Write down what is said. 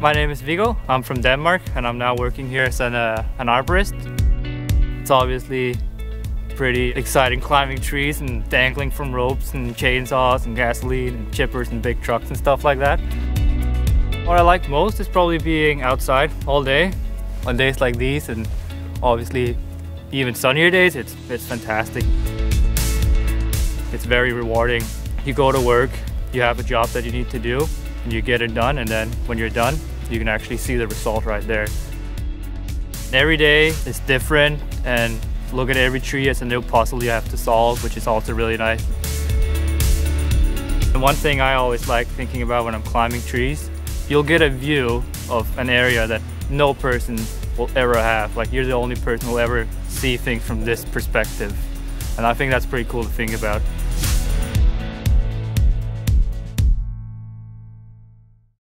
My name is Viggo. I'm from Denmark and I'm now working here as an, uh, an arborist. It's obviously pretty exciting climbing trees and dangling from ropes and chainsaws and gasoline and chippers and big trucks and stuff like that. What I like most is probably being outside all day on days like these and obviously even sunnier days, it's, it's fantastic. It's very rewarding. You go to work, you have a job that you need to do, and you get it done, and then when you're done, you can actually see the result right there. Every day is different, and look at every tree as a new puzzle you have to solve, which is also really nice. And one thing I always like thinking about when I'm climbing trees, you'll get a view of an area that no person will ever have. Like you're the only person who will ever see things from this perspective. And I think that's pretty cool to think about.